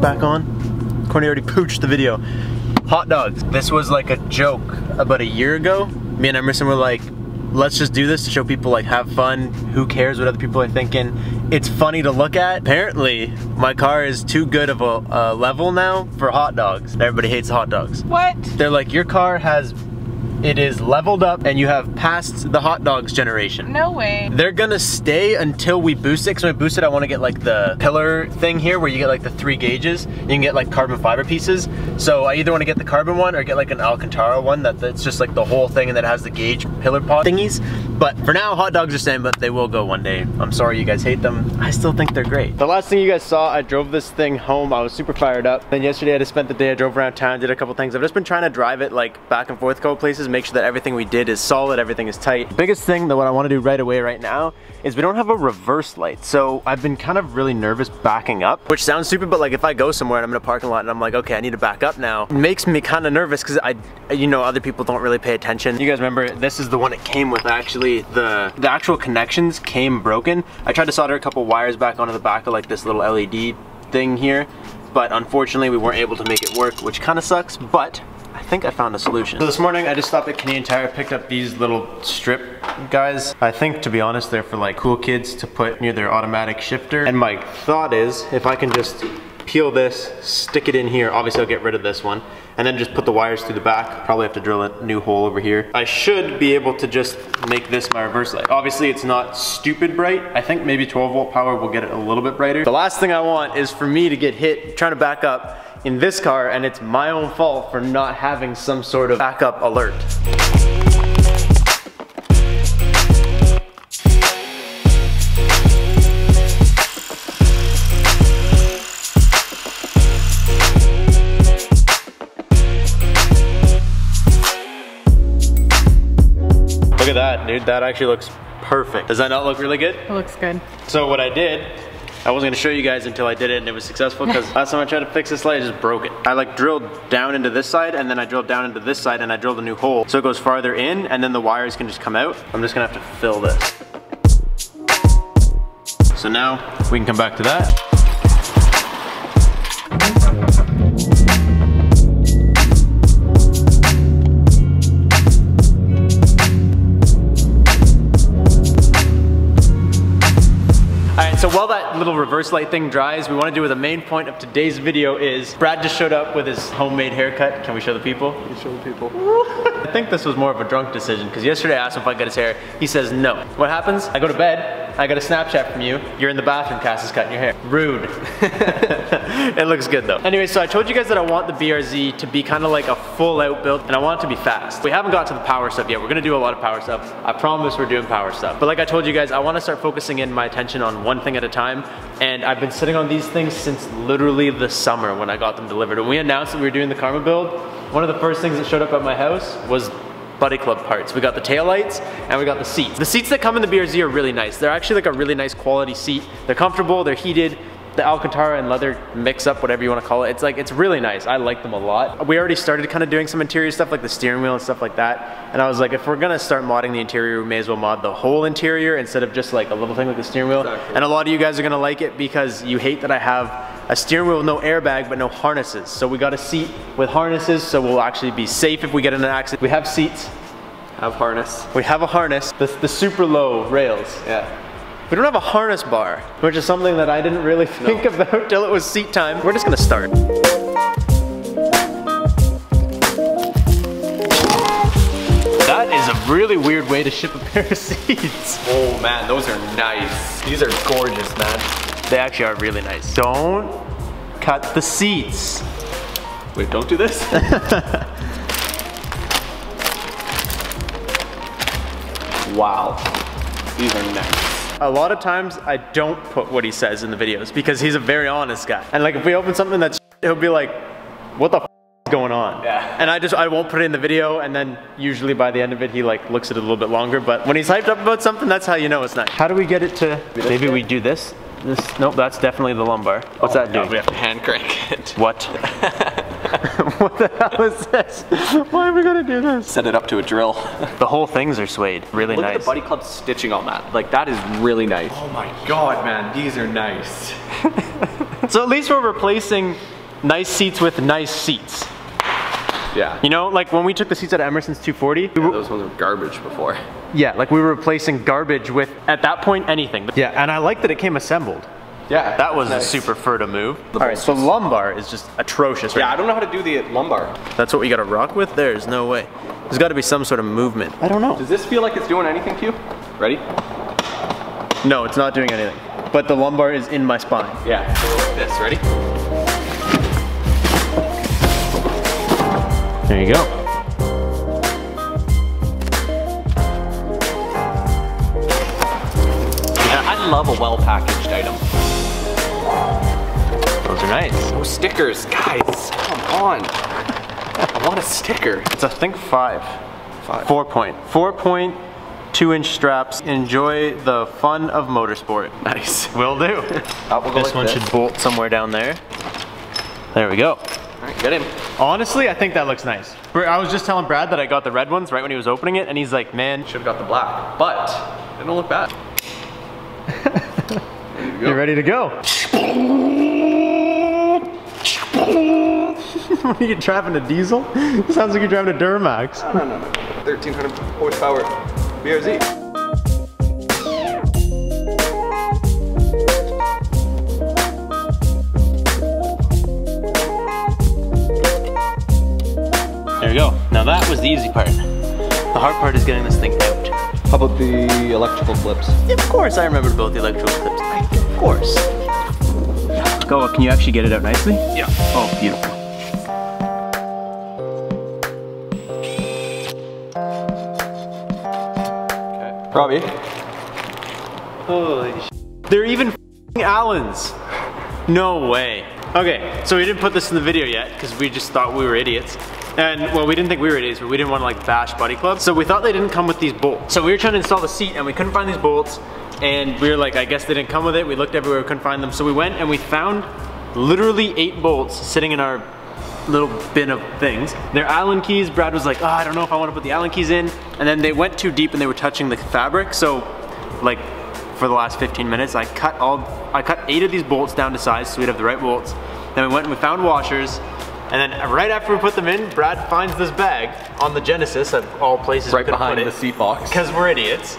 back on? Corny already pooched the video. Hot dogs. This was like a joke about a year ago. Me and Emerson were like, let's just do this to show people like have fun. Who cares what other people are thinking? It's funny to look at. Apparently, my car is too good of a uh, level now for hot dogs. Everybody hates hot dogs. What? They're like, your car has it is leveled up and you have passed the hot dogs generation. No way. They're gonna stay until we boost it. Cause when we boost it, I wanna get like the pillar thing here where you get like the three gauges. You can get like carbon fiber pieces. So I either wanna get the carbon one or get like an Alcantara one that, that's just like the whole thing and that has the gauge pillar pod thingies. But for now, hot dogs are staying, but they will go one day. I'm sorry you guys hate them. I still think they're great. The last thing you guys saw, I drove this thing home. I was super fired up. Then yesterday I just spent the day, I drove around town, did a couple things. I've just been trying to drive it like back and forth a couple places, make sure that everything we did is solid, everything is tight. biggest thing that what I wanna do right away right now is we don't have a reverse light. So I've been kind of really nervous backing up, which sounds stupid, but like if I go somewhere and I'm in a parking lot and I'm like, okay, I need to back up now, it makes me kind of nervous because I, you know, other people don't really pay attention. You guys remember, this is the one it came with actually. The, the actual connections came broken. I tried to solder a couple wires back onto the back of like this little LED thing here, but unfortunately we weren't able to make it work, which kind of sucks, but I think I found a solution. So this morning I just stopped at Canadian Tire, picked up these little strip guys. I think to be honest they're for like cool kids to put near their automatic shifter. And my thought is if I can just peel this, stick it in here, obviously I'll get rid of this one, and then just put the wires through the back. Probably have to drill a new hole over here. I should be able to just make this my reverse light. Obviously it's not stupid bright. I think maybe 12 volt power will get it a little bit brighter. The last thing I want is for me to get hit trying to back up in this car and it's my own fault for not having some sort of backup alert. Look at that, dude. That actually looks perfect. Does that not look really good? It looks good. So what I did I wasn't gonna show you guys until I did it and it was successful because last time I tried to fix this light, I just broke it. I like drilled down into this side and then I drilled down into this side and I drilled a new hole. So it goes farther in and then the wires can just come out. I'm just gonna have to fill this. So now we can come back to that. So while that little reverse light thing dries, we want to do with the main point of today's video is Brad just showed up with his homemade haircut. Can we show the people? Can you show the people? I think this was more of a drunk decision because yesterday I asked him if I cut his hair. He says no. What happens? I go to bed, I got a Snapchat from you. You're in the bathroom, Cass is cutting your hair. Rude. it looks good though. Anyway, so I told you guys that I want the BRZ to be kind of like a full out build and I want it to be fast. We haven't got to the power stuff yet. We're gonna do a lot of power stuff. I promise we're doing power stuff. But like I told you guys, I want to start focusing in my attention on one thing at a time. And I've been sitting on these things since literally the summer when I got them delivered. When we announced that we were doing the Karma build, one of the first things that showed up at my house was Buddy Club parts. We got the tail lights and we got the seats. The seats that come in the BRZ are really nice. They're actually like a really nice quality seat. They're comfortable, they're heated, the Alcantara and leather mix up, whatever you want to call it. It's like, it's really nice. I like them a lot. We already started kind of doing some interior stuff like the steering wheel and stuff like that. And I was like, if we're gonna start modding the interior, we may as well mod the whole interior instead of just like a little thing like the steering wheel. Exactly. And a lot of you guys are gonna like it because you hate that I have a steering wheel with no airbag but no harnesses. So we got a seat with harnesses so we'll actually be safe if we get in an accident. We have seats. Have harness. We have a harness, the, the super low rails. Yeah. We don't have a harness bar, which is something that I didn't really think no. about till it was seat time. We're just gonna start. That is a really weird way to ship a pair of seats. Oh man, those are nice. These are gorgeous, man. They actually are really nice. Don't cut the seats. Wait, don't do this? wow, these are nice. A lot of times I don't put what he says in the videos because he's a very honest guy. And like if we open something that's he'll be like, what the is going on? Yeah. And I just, I won't put it in the video and then usually by the end of it he like looks at it a little bit longer. But when he's hyped up about something, that's how you know it's nice. How do we get it to, maybe we do this? This, nope, that's definitely the lumbar. What's oh, that do? we have to hand crank it. What? what the hell is this? Why are we gonna do this? Set it up to a drill. The whole things are suede. Really Look nice. at the Buddy Club stitching on that. Like that is really nice. Oh my god, man, these are nice. So at least we're replacing nice seats with nice seats. Yeah. You know, like when we took the seats out of Emerson's 240, we were- Those ones were garbage before. yeah, like we were replacing garbage with, at that point, anything. Yeah, and I like that it came assembled. Yeah. That was nice. a super furta move. All right, so lumbar is just atrocious. Right Yeah, I don't know how to do the lumbar. That's what we gotta rock with? There's no way. There's gotta be some sort of movement. I don't know. Does this feel like it's doing anything to you? Ready? No, it's not doing anything. But the lumbar is in my spine. Yeah. This, ready? There you go. Stickers, guys, come on. I want a sticker. It's I think five. Five. Four point. Four point, two inch straps. Enjoy the fun of motorsport. Nice. Will do. Uh, we'll this like one this. should bolt somewhere down there. There we go. All right, get him. Honestly, I think that looks nice. I was just telling Brad that I got the red ones right when he was opening it, and he's like, man, Should have got the black, but it don't look bad. you're ready to go. What are you driving a diesel? It sounds like you're driving a Duramax. No, no, no. 1300 horsepower BRZ. There we go. Now that was the easy part. The hard part is getting this thing out. How about the electrical clips? Of course I remembered both the electrical clips. I, of course. Go, can you actually get it out nicely? Yeah. Oh, beautiful. Okay. Robbie, Holy sh They're even f***ing Allens. No way. Okay, so we didn't put this in the video yet because we just thought we were idiots. And well, we didn't think we were idiots, but we didn't want to like bash Buddy Club. So we thought they didn't come with these bolts. So we were trying to install the seat and we couldn't find these bolts. And we were like, I guess they didn't come with it. We looked everywhere, we couldn't find them. So we went and we found literally eight bolts sitting in our little bin of things. They're Allen keys. Brad was like, oh, I don't know if I want to put the Allen keys in. And then they went too deep and they were touching the fabric. So like for the last 15 minutes, I cut all, I cut eight of these bolts down to size so we'd have the right bolts. Then we went and we found washers. And then right after we put them in, Brad finds this bag on the Genesis of all places right behind the seat box. Because we're idiots.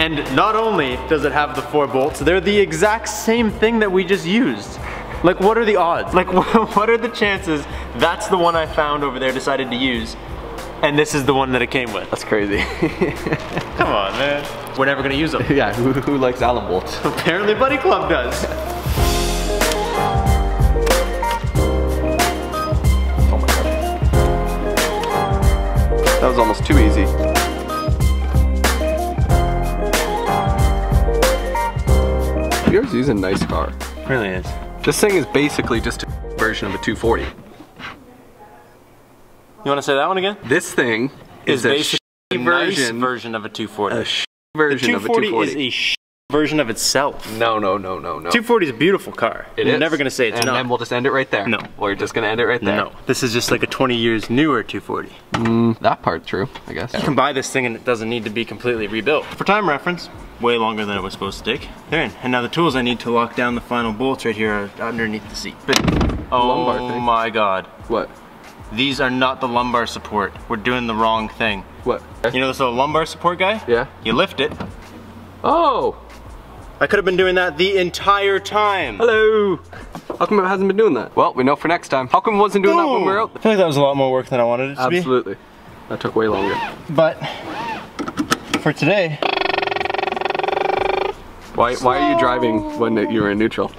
And not only does it have the four bolts, they're the exact same thing that we just used. Like, what are the odds? Like, what are the chances that's the one I found over there, decided to use, and this is the one that it came with? That's crazy. Come on, man. We're never gonna use them. yeah, who, who likes Allen bolts? Apparently, Buddy Club does. Oh my god. That was almost too easy. BRZ is a nice car. Really is. This thing is basically just a version of a 240. You wanna say that one again? This thing Is is, a basically sh- a nice version, version of a 240. a version of a 240 240. is a version of itself. no, no, no, no, no. 240 is a beautiful car. It You're is. never gonna say it's and not. then we'll just end it right there. No. We're just gonna end it right there. No, this is just like a 20 years newer 240. Mm, that part true, I guess. You can buy this thing and it doesn't need to be completely rebuilt. For time reference, way longer than it was supposed to take. They're in. And now the tools I need to lock down the final bolts right here are underneath the seat. But, oh my god. What? These are not the lumbar support. We're doing the wrong thing. What? You know this little lumbar support guy? Yeah. You lift it. Oh! I could have been doing that the entire time. Hello! How come it hasn't been doing that? Well, we know for next time. How come it wasn't doing that when we were out? I feel like that was a lot more work than I wanted it to be. Absolutely. That took way longer. But for today, Why, why are you driving when you were in neutral?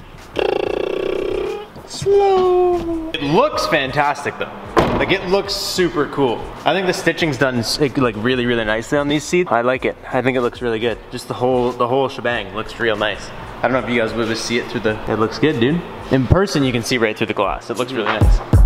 slow. It looks fantastic though. Like it looks super cool. I think the stitching's done like really, really nicely on these seats. I like it. I think it looks really good. Just the whole, the whole shebang looks real nice. I don't know if you guys will be able to see it through the. It looks good, dude. In person, you can see right through the glass. It looks really nice.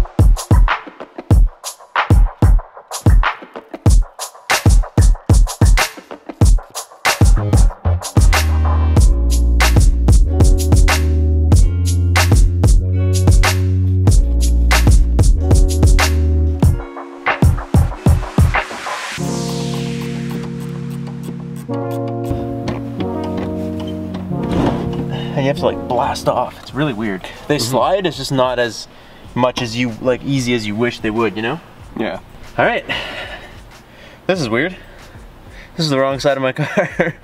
Really weird. They Mm-hmm. slide, it's just not as much as you, like easy as you wish they would, you know? Yeah. All right. This is weird. This is the wrong side of my car.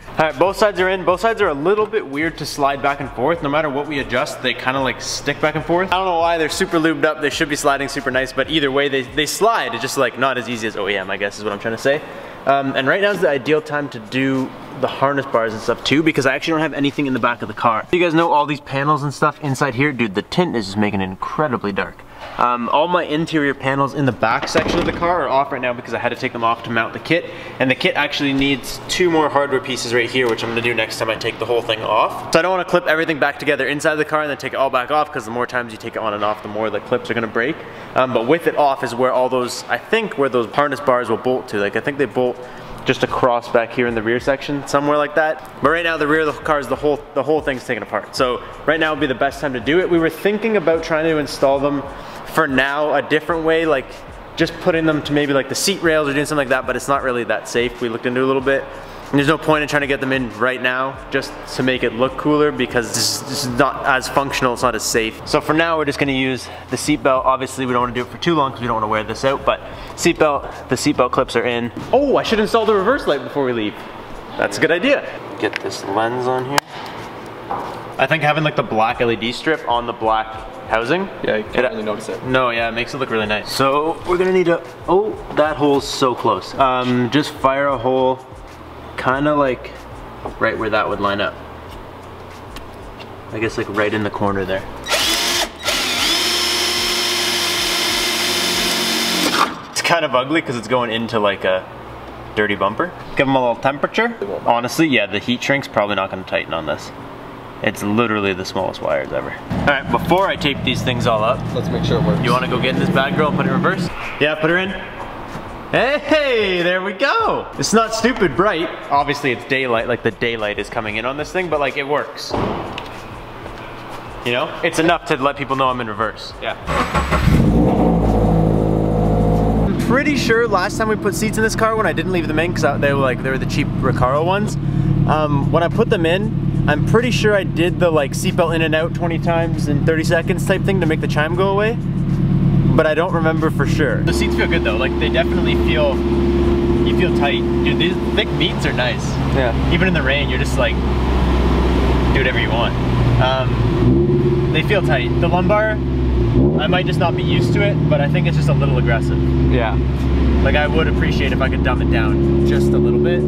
All right, both sides are in. Both sides are a little bit weird to slide back and forth. No matter what we adjust, they kind of like stick back and forth. I don't know why, they're super lubed up. They should be sliding super nice, but either way, they, they slide. It's just like not as easy as OEM, I guess is what I'm trying to say. Um, and right now is the ideal time to do the harness bars and stuff too, because I actually don't have anything in the back of the car. You guys know all these panels and stuff inside here? Dude, the tint is just making it incredibly dark. Um, all my interior panels in the back section of the car are off right now because I had to take them off to mount the kit. And the kit actually needs two more hardware pieces right here, which I'm gonna do next time I take the whole thing off. So I don't wanna clip everything back together inside the car and then take it all back off because the more times you take it on and off, the more the clips are gonna break. Um, but with it off is where all those, I think where those harness bars will bolt to. Like I think they bolt just across back here in the rear section, somewhere like that. But right now the rear of the car is the whole, the whole thing's taken apart. So right now would be the best time to do it. We were thinking about trying to install them for now a different way, like just putting them to maybe like the seat rails or doing something like that, but it's not really that safe. We looked into a little bit. And there's no point in trying to get them in right now just to make it look cooler because this, this is not as functional, it's not as safe. So for now, we're just gonna use the seatbelt. Obviously, we don't wanna do it for too long because we don't wanna wear this out, but seatbelt, the seatbelt clips are in. Oh, I should install the reverse light before we leave. That's a good idea. Get this lens on here. I think having like the black LED strip on the black housing. Yeah, you can't it- really notice it. No, yeah, it makes it look really nice. So we're gonna need to, oh, that hole's so close. Um, just fire a hole kind of like right where that would line up. I guess like right in the corner there. It's kind of ugly because it's going into like a dirty bumper. Give them a little temperature. Honestly, yeah, the heat shrink's probably not gonna tighten on this. It's literally the smallest wires ever. All right, before I tape these things all up, Let's make sure it works. you wanna go get in this bad girl put it in reverse? Yeah, put her in. Hey, there we go. It's not stupid bright. Obviously it's daylight, like the daylight is coming in on this thing, but like it works. You know, it's enough to let people know I'm in reverse. Yeah. I'm pretty sure last time we put seats in this car when I didn't leave them in because they were like, they were the cheap Recaro ones. Um, when I put them in, I'm pretty sure I did the like seatbelt in and out 20 times in 30 seconds type thing to make the chime go away. But I don't remember for sure. The seats feel good though. Like they definitely feel, you feel tight. Dude, these thick beats are nice. Yeah. Even in the rain, you're just like, do whatever you want. Um, they feel tight. The lumbar, I might just not be used to it, but I think it's just a little aggressive. Yeah. Like I would appreciate if I could dumb it down just a little bit.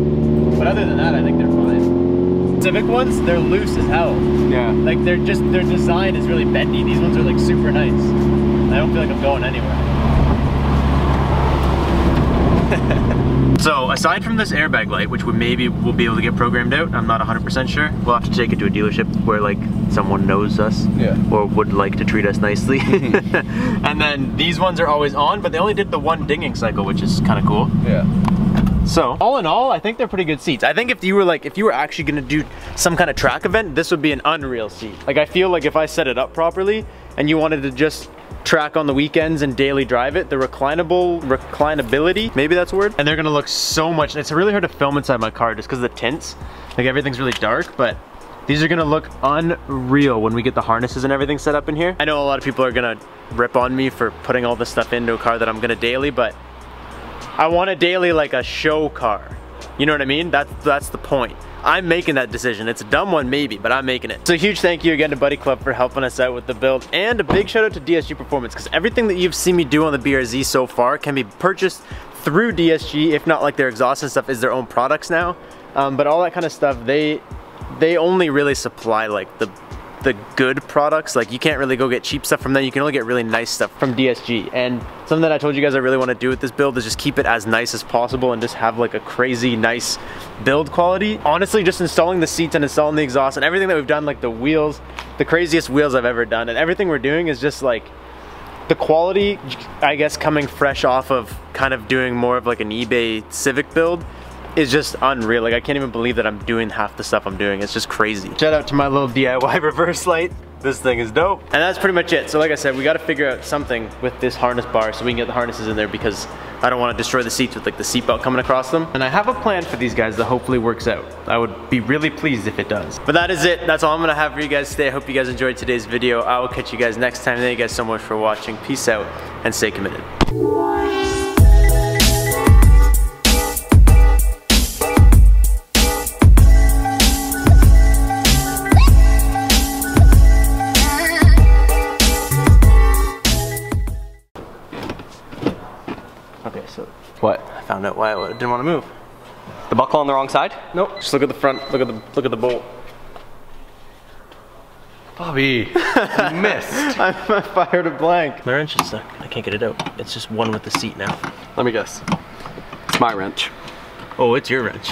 But other than that, I think they're fine. Civic ones, they're loose as hell. Yeah. Like they're just, their design is really bendy. These ones are like super nice. I don't feel like I'm going anywhere. so aside from this airbag light, which we maybe will be able to get programmed out, I'm not 100% sure. We'll have to take it to a dealership where like someone knows us Yeah. or would like to treat us nicely. and then these ones are always on, but they only did the one dinging cycle, which is kind of cool. Yeah. So all in all, I think they're pretty good seats. I think if you were like, if you were actually gonna do some kind of track event, this would be an unreal seat. Like I feel like if I set it up properly and you wanted to just track on the weekends and daily drive it, the reclinable, reclinability, maybe that's a word. And they're gonna look so much, it's really hard to film inside my car just because of the tints. Like everything's really dark, but these are gonna look unreal when we get the harnesses and everything set up in here. I know a lot of people are gonna rip on me for putting all this stuff into a car that I'm gonna daily, but I want a daily like a show car. You know what I mean? That's that's the point. I'm making that decision. It's a dumb one maybe, but I'm making it. So huge thank you again to Buddy Club for helping us out with the build and a big shout out to DSG Performance because everything that you've seen me do on the BRZ so far can be purchased through DSG, if not like their exhaust and stuff is their own products now. Um, but all that kind of stuff, they they only really supply like the the good products. Like you can't really go get cheap stuff from them. You can only get really nice stuff from DSG. And something that I told you guys I really want to do with this build is just keep it as nice as possible and just have like a crazy nice build quality. Honestly, just installing the seats and installing the exhaust and everything that we've done, like the wheels, the craziest wheels I've ever done. And everything we're doing is just like the quality, I guess, coming fresh off of kind of doing more of like an eBay Civic build is just unreal. Like I can't even believe that I'm doing half the stuff I'm doing. It's just crazy. Shout out to my little DIY reverse light. This thing is dope. And that's pretty much it. So like I said, we gotta figure out something with this harness bar so we can get the harnesses in there because I don't want to destroy the seats with like the seatbelt coming across them. And I have a plan for these guys that hopefully works out. I would be really pleased if it does. But that is it. That's all I'm gonna have for you guys today. I hope you guys enjoyed today's video. I will catch you guys next time. Thank you guys so much for watching. Peace out and stay committed. Found out why I didn't want to move. The buckle on the wrong side? Nope. Just look at the front. Look at the look at the bolt. Bobby, you missed. I fired a blank. My wrench is stuck. I can't get it out. It's just one with the seat now. Let me guess. It's my wrench. Oh, it's your wrench.